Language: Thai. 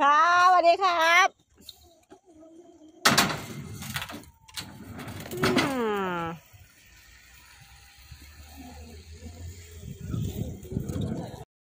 ครับสวัสดีครับ